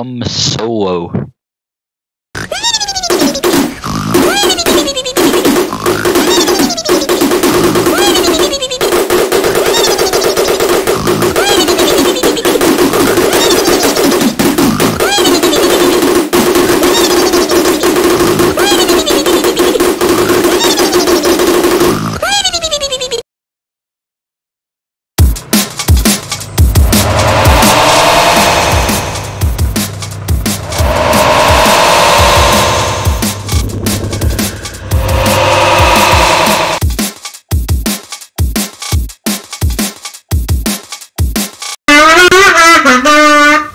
drum solo. mamá.